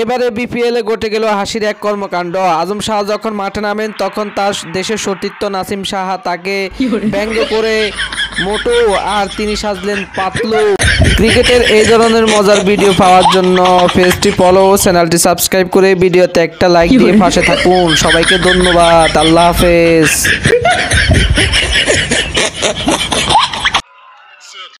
এবারে বিপিএলে ঘটে গেল হাসির এক কর্মকাণ্ড। আজম শাহ যখন মাঠে নামেন তখন তার দেশের সতীর্থ নাসিম সাহা তাকে ব্যঙ্গ করে মোটো আর তিনি সাজলেন পাতলু। ক্রিকেটের এই ধরনের মজার ভিডিও পাওয়ার জন্য পেজটি ফলো চ্যানেলটি সাবস্ক্রাইব করে ভিডিওতে একটা লাইক দিয়ে পাশে থাকুন। সবাইকে ধন্যবাদ। আল্লাহ হাফেজ।